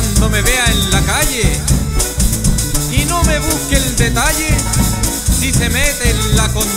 cuando me vea en la calle y no me busque el detalle si se mete en la contienda.